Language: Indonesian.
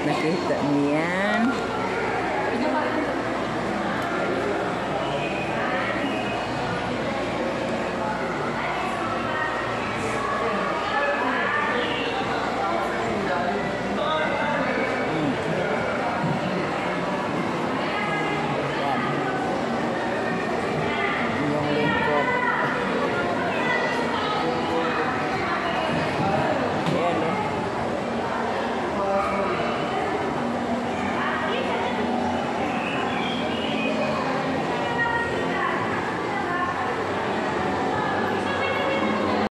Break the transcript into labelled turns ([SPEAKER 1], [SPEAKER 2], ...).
[SPEAKER 1] Nah, negeri nian.